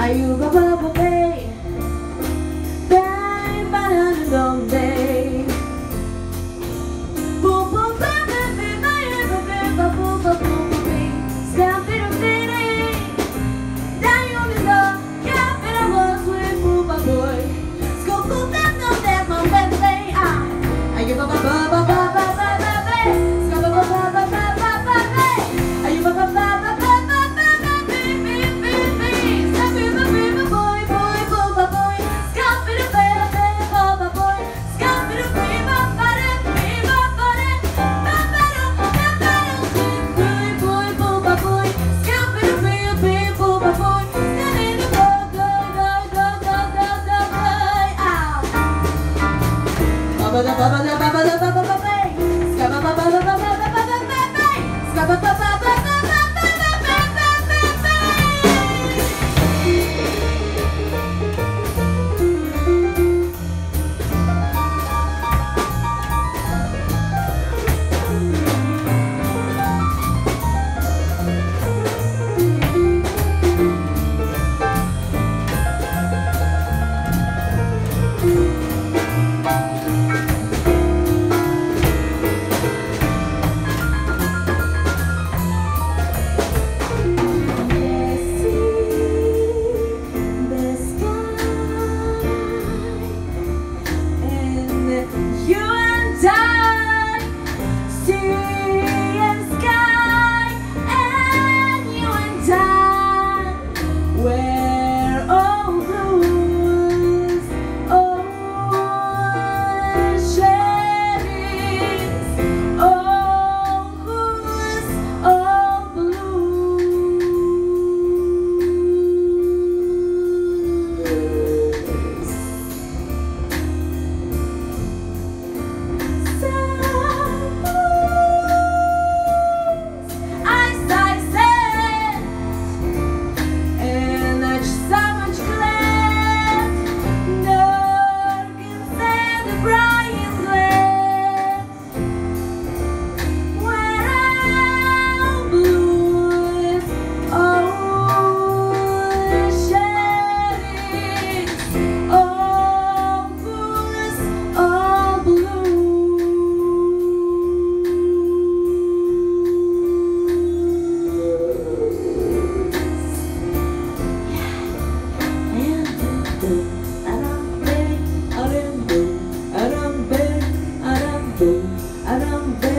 My bubble baby? around